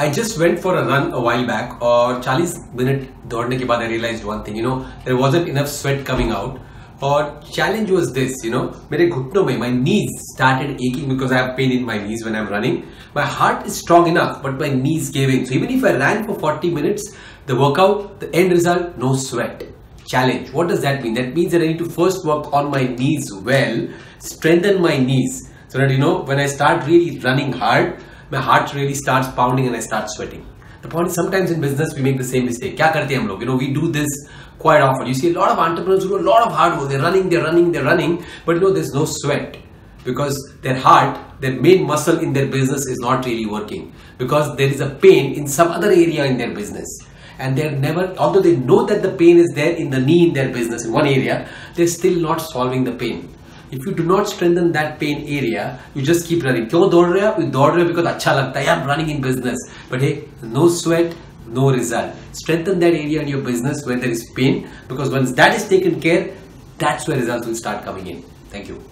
I just went for a run a while back और 40 minute दौड़ने के बाद I realized one thing, you know, there wasn't enough sweat coming out. और challenge was this, you know, मेरे घुटनों में my knees started aching because I have pain in my knees when I'm running. My heart is strong enough, but my knees gave in. So even if I ran for 40 minutes, the workout, the end result, no sweat. Challenge. What does that mean? That means that I need to first work on my knees well, strengthen my knees, so that you know when I start really running hard, my heart really starts pounding and I start sweating. The point is sometimes in business we make the same mistake. Kya karte hum log? You know, we do this quite often. You see a lot of entrepreneurs who do a lot of hard work. They're running, they're running, they're running, but you know, there's no sweat because their heart, their main muscle in their business is not really working because there is a pain in some other area in their business. And they're never, although they know that the pain is there in the knee in their business in one area, they're still not solving the pain If you do not strengthen that pain area, you just keep running. क्यों दौड़ रहे हो आप? You दौड़ रहे हो because अच्छा लगता है. I'm running in business. But hey, no sweat, no result. Strengthen that area in your business where there is pain because once that is taken care, that's where results will start coming in. Thank you.